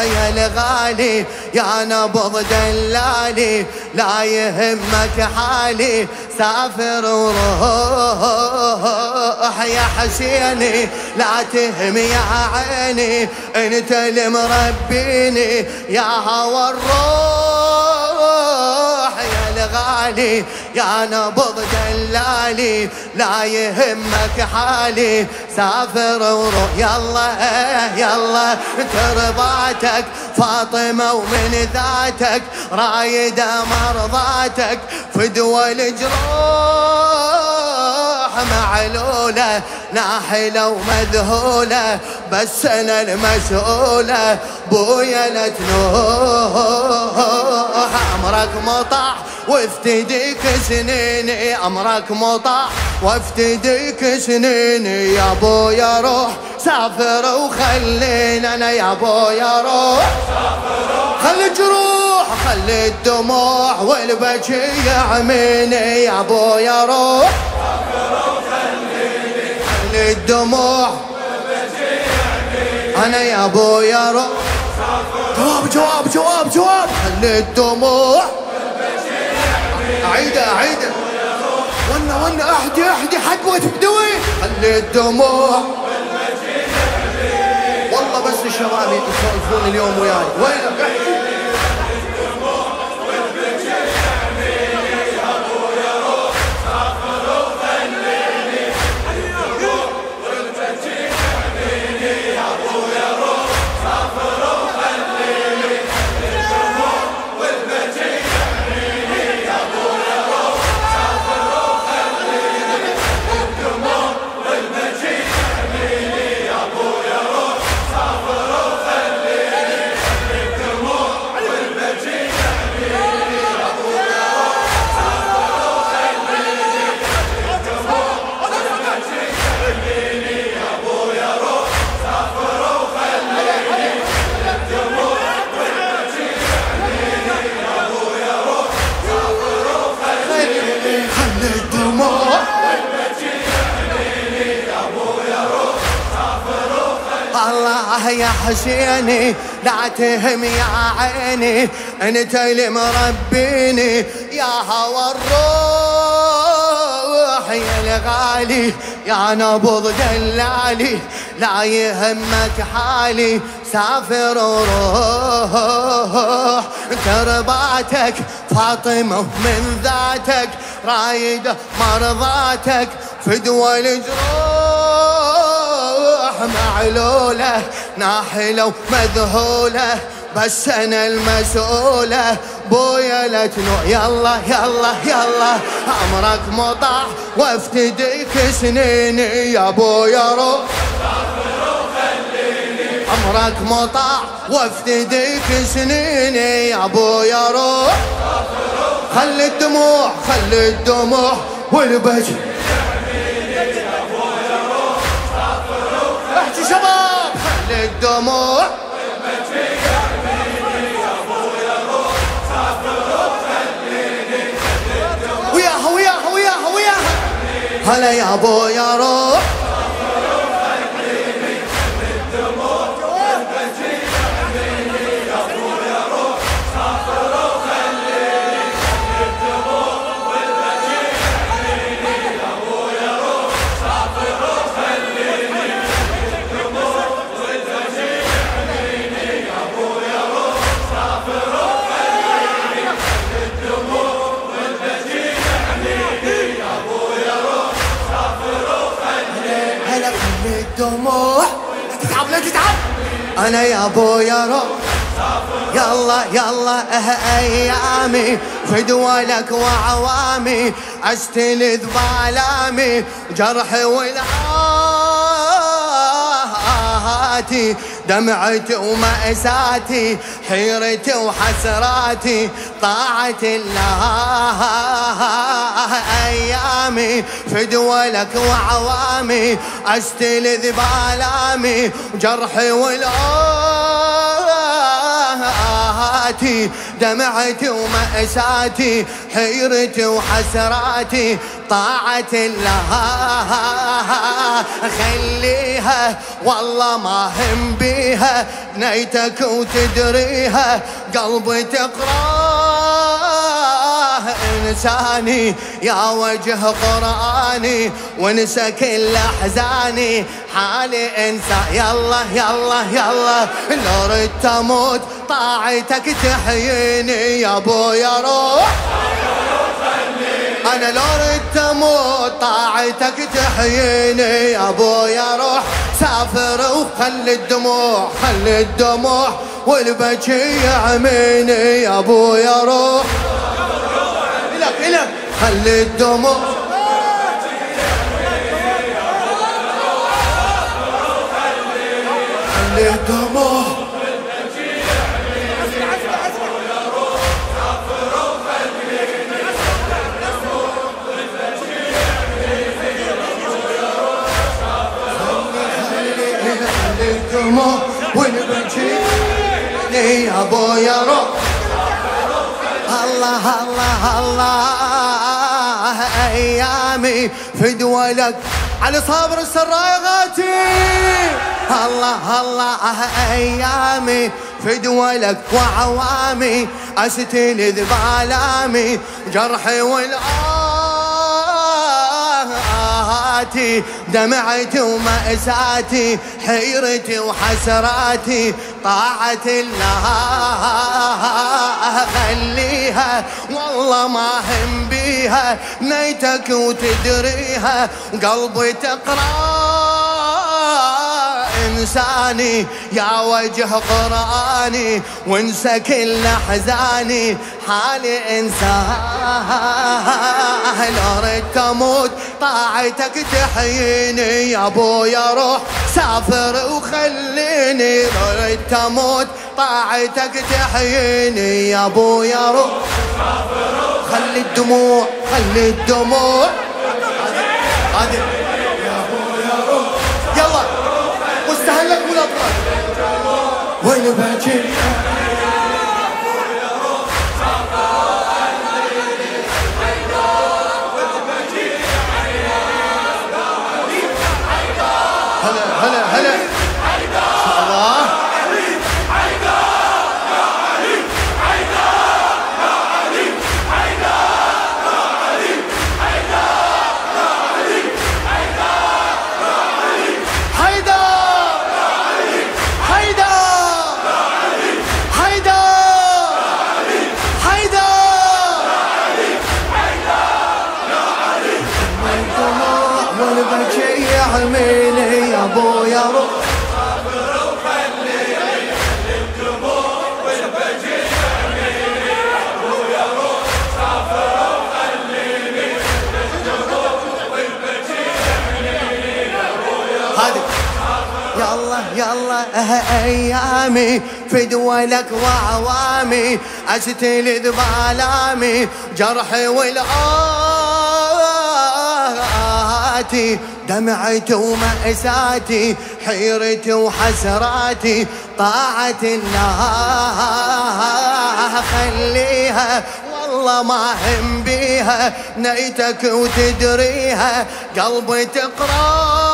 يا الغالي يا نبض دلالي لا يهمك حالي سافر وروح يا حسيني لا تهم يا عيني انت اللي مربيني يا هوى الروح يا الغالي يا نبض دلالي لا يهمك حالي سافر وروح يلا يلا ترضاتك فاطمة ومن ذاتك رايدة مرضاتك فدوى الجروح. معلولة ناحلة ومذهولة بس أنا المسؤولة بويا لا تنوح. أمرك مطاع وافتديك سنيني أمرك مطاع وافتديك سنيني. يا بويا روح سافر وخلينا أنا يا بويا روح. خلي الجروح خلي الدموع والبكي يعميني. يا بويا روح الدموع. أنا يا ابويا روح جواب جواب جواب جواب. خلي الدموع. عيدة عيدة ونا ونا احدي احدي حد ما تبدوي خلي الدموع. والله بس الشباب يسولفون اليوم وياي. وينك الله يا حسيني لا تهم يا عيني. أنت اللي مربيني يا هوى الروح يا الغالي. يا نبض دلالي لا يهمك حالي. سافر وروح ترباتك فاطمة من ذاتك رايدة مرضاتك. فدوى الجروح معلولة ناحلة ومذهولة بس أنا المسؤولة. بويا لا تنو يلا يلا يلا. أمرك مطاع وافتديك سنيني يا بويا روح. عمرك مطاع وافتديك سنيني يا ابويا روح. خلي الدموع خلي الدموع والبكي الدموع وياها وياها وياها وياها هلا يا ابويا روح أنا يا ابويا روح يلا يلا أه أيامي. فدوى لك وعوامي. أستلذ بآلامي. جرحي والآهاتي دمعتي ومأساتي. حيرتي وحسراتي. طاعة الله. أيامي فدولك وعوامي أستلذ بآلامي وجرحي والآهاتي دمعتي ومأساتي حيرتي وحسراتي. طاعة الله. خليها والله ما هم بيها. نيتك وتدريها قلبي تقراه انساني يا وجه قرآني وانسى كل أحزاني. حالي إنسى يلا يلا يلا لو ردت أموت طاعتك تحييني يا أبو يا روح أنا لو ردت أموت طاعتك تحييني يا ابويا روح سافر وخلي الدموع خلي الدموع والبكي يعميني يا ابويا روح الك خلي الدموع. خلي الدموع. والبكي يا ابويا روح. الله الله الله. أيامي فدولك على صابر السرايغاتي الله الله. أيامي فدولك وعوامي استلذ بالامي. جرحي والآهاتي دمعتي ومأساتي حيرتي وحسراتي طاعة الله خليها والله ما هم بيها نيتك وتدريها قلبي تقرأ. انساني يا وجه قرآني وانسى كل احزاني حالي انساه لو ردت أموت طاعتك تحييني. يا ابويا روح سافر وخليني. لو ردت أموت طاعتك تحييني. يا ابويا روح خلي الدموع خلي الدموع. هذه when you're watching. يلا آه ايامي فدولك وعوامي استلذ بآلامي جرحي والآهاتي دمعتي ومأساتي حيرتي وحسراتي طاعة الله خليها والله ما هم بيها نيتك وتدريها قلبي تقرأ.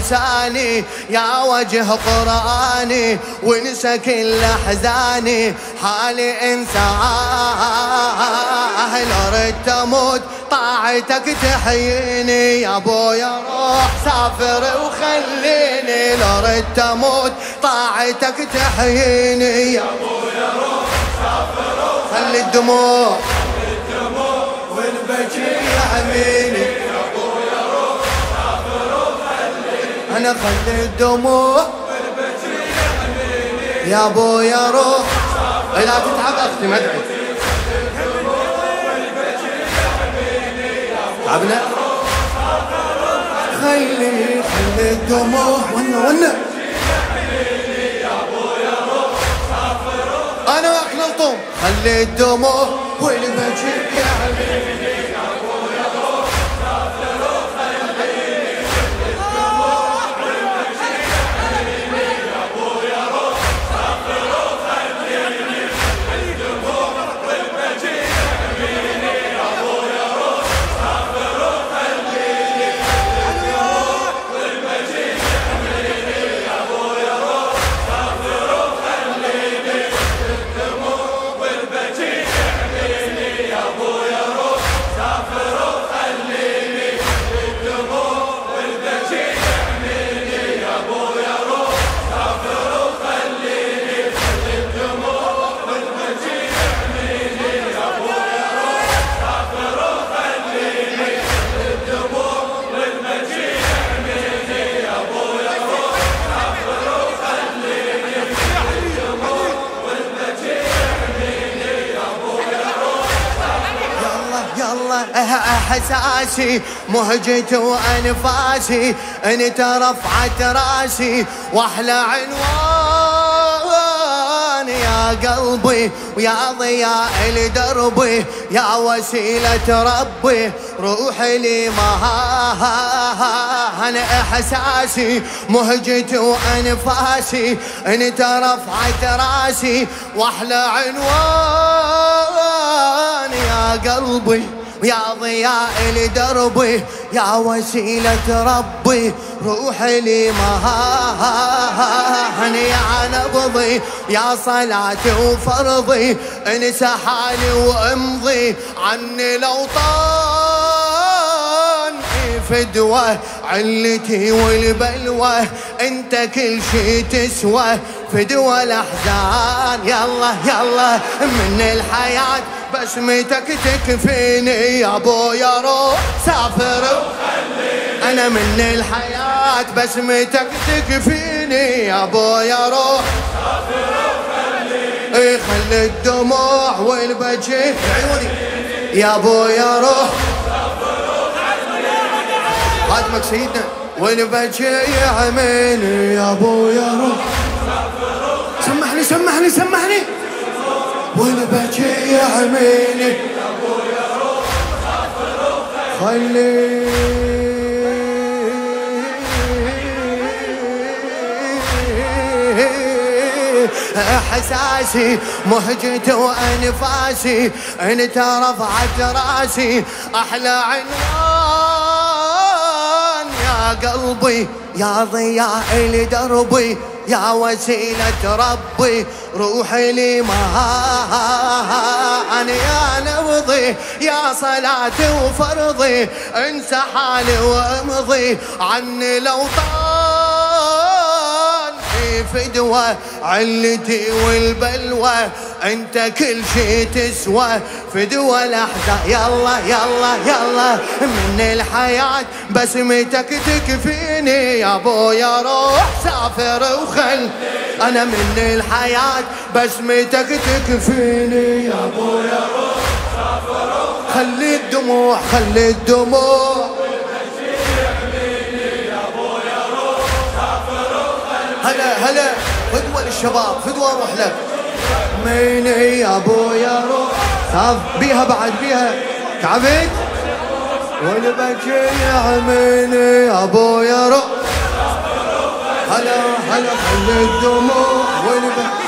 انساني يا وجه قرآني وانسى كل احزاني حالي انساه لو ردت أموت طاعتك تحييني. يا ابويا روح سافر وخليني. لو ردت أموت طاعتك تحييني. يا ابويا روح سافر خلي الدموع والبكي يعميني أنا خلي الدموع. يا ابو يا روح. لا تتعب أختي ما ادعي تعبنا؟ خلي خلي الدموع. ونا ونا أنا واكل نلطم خلي الدموع. والبكي يعميني احساسي مهجت وأنفاسي انت رفعت راسي وأحلى عنوان يا قلبي ويا ضياء لدربي يا وسيلة ربي روحي لي مهان إحساسي مهجت وأنفاسي انت رفعت راسي وأحلى عنوان يا قلبي. يا ضياء لدربي يا وسيلة ربي روحي لي مهان يا نبضي يا صلاتي وفرضي انسى حالي وامضي عني لو طال فدوة علتي والبلوى انت كل شي تسوى. فدوى الأحزان يلا يلا من الحياة بسمتك تكفيني يا يا روح. سافر. وخليني أنا من الحياة بسمتك تكفيني يا يا روح. سافر. وخليني خلي الدموع والبجي. عيوني يا يا روح. خادمك سيدنا. والبجي يعميني يا يا روح. سمحني سمحني سمحني والبكي يعميني خلي. أحساسي مهجت وأنفاسي انت رفعت رأسي. أحلى عنوان يا قلبي يا ضياء لدربي. يا وسيلة ربي روحي لي مهان يا نبضي يا صلاتي وفرضي انسى حالي وامضي. عني لو طال في فدوة علتي والبلوى. أنت كل شي تسوى فدوى الاحزان يلا يلا يلا من الحياة بسمتك تكفيني. يا ابويا روح سافر وخل. أنا من الحياة بسمتك تكفيني. يا ابويا روح سافر وخل. خلي الدموع خلي الدموع. هلا هلا. فدوى للشباب فدوى روح لك. ميني يا ابويا روح. صاف بيها بعد بيها. تعبت؟ والبكي عميني يا روح. هلا هلا خلي الدموع. والبكي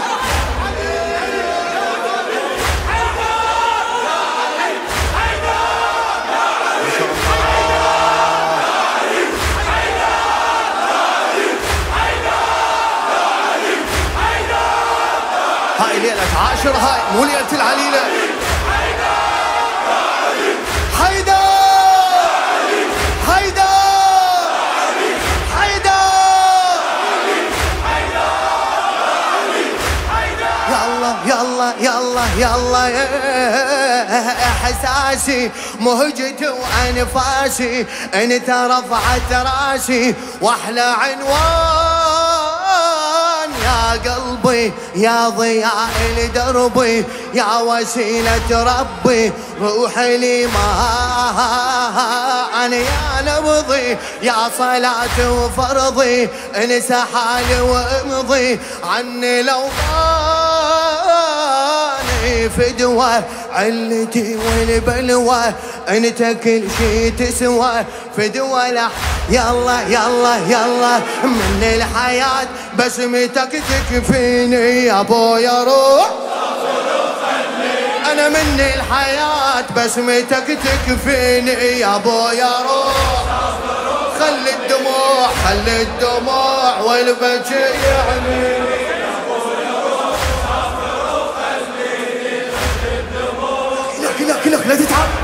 هاي ليلة عاشر هاي مو ليلة العليلة. حيدر! حيدر! حيدر! يلا يلا يلا يلا يا احساسي مهجتي وأنفاسي انت رفعت رأسي وأحلى عنوان. يا قلبي يا ضياء لدربي يا وسيلة ربي روحي لي أنا يا نبضي يا صلاتي وفرضي انسى حالي وامضي عني لو فدوة علتي والبلوى انت كل شي تسوى فدوة لا يلا يلا يلا من الحياة بسمتك تكفيني يا يا روح. أنا من الحياة بسمتك تكفيني يا يا روح. خلي الدموع خلي الدموع والبكي يعمي لك لك لا تتعب.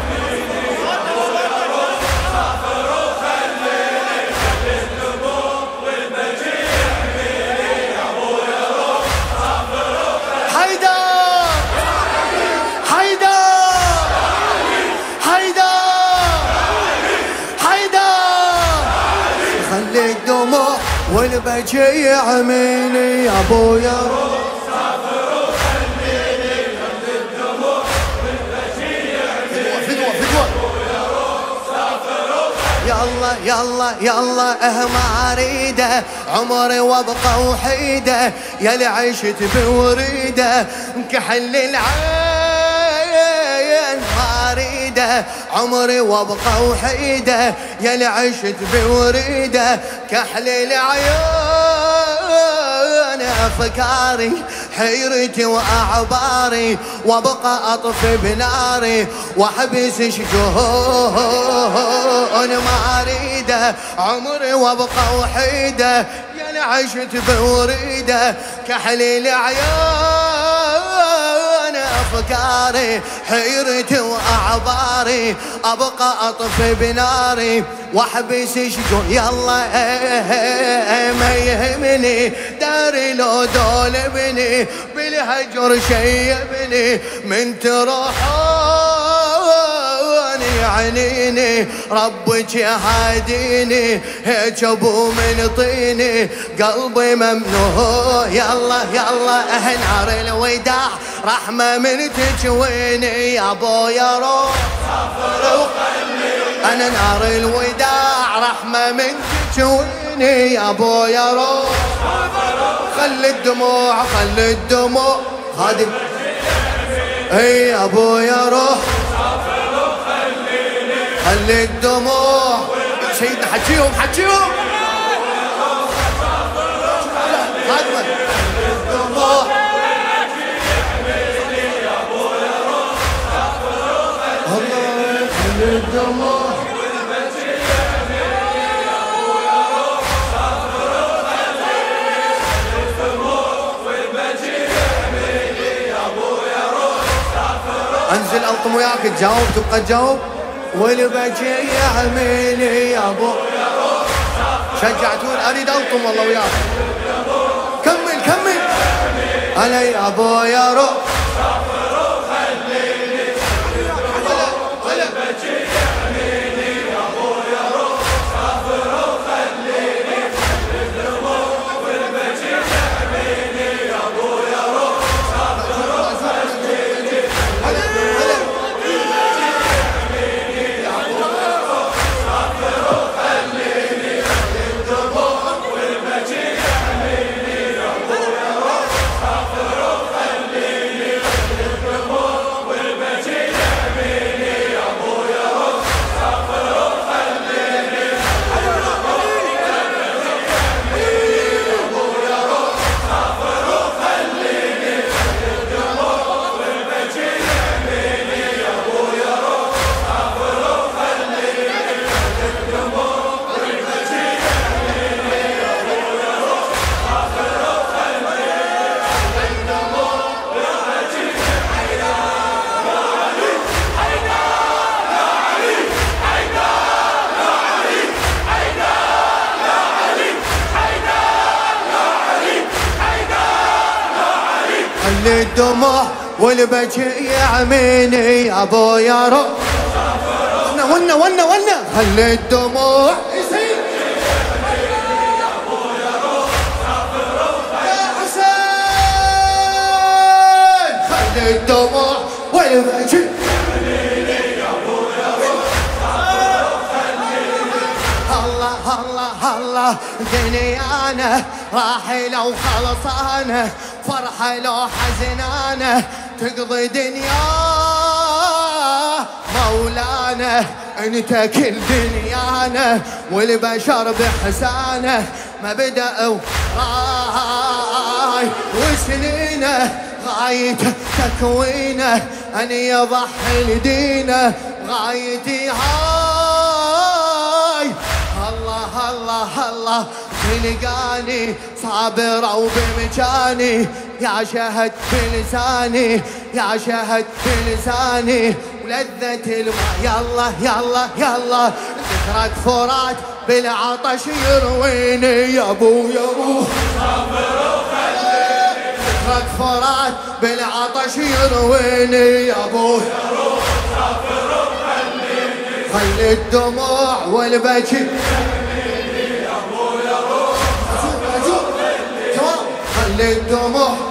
الدموع والبكي يعميني يا أبويا؟ يلا يلا ما اريده عمري وابقى وحيدة يا اللي عشت بوريدة كحل العين اريده عمري وابقى وحيده. يا اللي عشت بوريده كحل العيون. أفكاري حيرتي وأعباري وابقى أطفي بناري. وأحبس شجون ما أريده عمري وابقى وحيده. يا عشت بوريده كحليل عيون أفكاري حيرتي واعباري أبقى أطفي بناري. وأحبس شجون يلا ما يهمني داري لو دول ابني بالهجر شيبني من تروحون يعنيني ربك يهاديني هيك أبو من طيني. قلبي ممنوع. يلا يلا نار الوداع رحمة من تجويني يا أبو يا روح أنا نار الوداع رحمة من تجوني يا أبو يا روح خلي الدموع خلي الدموع. خادم. إي يا أبو يا روح خلي الدموع سيدنا حجيهم حجيهم. خلي الدموع أنزل ألطم وياك تجاوب تبقى تجاوب والبكي يا عميلي يا أبو. شجعتون أريد الطم والله وياك كمل كمل. يا أبو يا روح الدموع والبكي يعميني يا ابو يا رو. ونا ونا ونا ونا خلي الدموع الله الله الله. دنيانا راحلة وخلصانة فرحة لو حزنانة تقضي دنياه مولانا انت كل دنيانا والبشر بحسانة. ما بدأوا راي وسنينه غايته تكوينة. أن يضحي لدينه غايتي هاي الله الله الله تلقاني صابر أو بمكاني يا شهد بلساني يا شهد بلساني. ولذة الماء يلا يلا يلا. ذكرك فرات بالعطش يرويني يا ابو يا ابو. ذكرك فرات بالعطش يرويني يا ابو. خلي الدموع والبكي. خلي الدموع كمل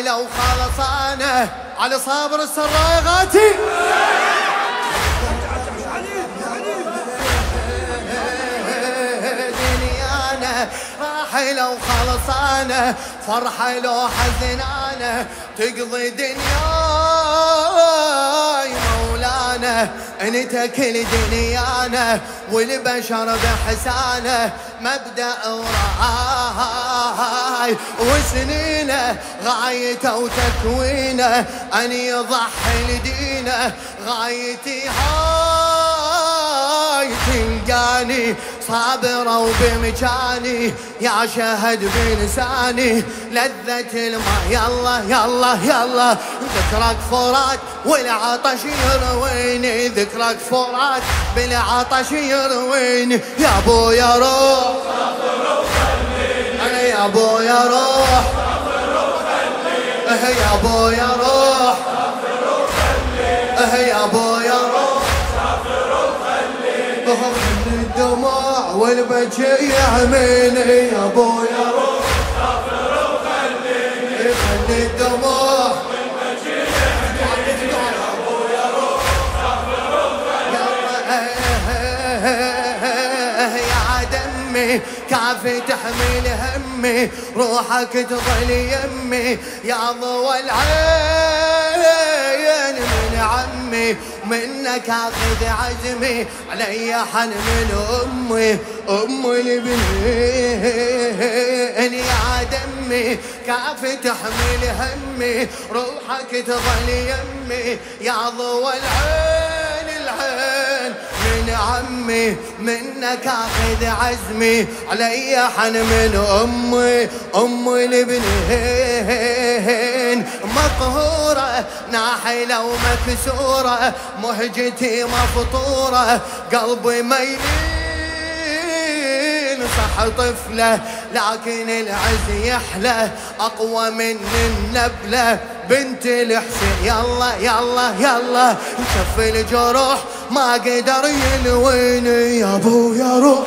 راحلة وخلصانة على صابر السراغاتي راحلة وخلصانة فرحة لو حزنانة تقضي دنياي انت كل دنيانا والبشر بحسانه مبدأ وراي وسنينه غايته وتكوينه أن يضحي لدينه غايتي هاي. تلقاني صابرة وبمكاني يا شهد بلساني لذة الماء يلا يلا يلا. ذكرك فرات والعطش يرويني. ذكرك فرات بالعطش يرويني. يا أبو يا روح. أنا يا أبو يا روح. أه يا أبو يا آه يا ابو يا روح خلي الدموع والبكي يعميني يا ابو يا روح خلي الدموع يا دمي كافي تحمل همي روحك تظل يمي. يا ضوى العين من عمي منك أخذ عزمي علي حن من أمي ام البنين يا دمي كافي تحمل همي روحك تظل يمي. يا ضوى العين العين. عمي منك آخذ عزمي. علي حن من امي أم البنين مقهورة ناحله ومكسورة. مهجتي مفطورة قلبي ميلين صح طفلة لكن العز يحلى. أقوى من النبلة. بنت الحسين يلا يلا يلا. شف الجروح ما قدر يلويني يا ابو يا روح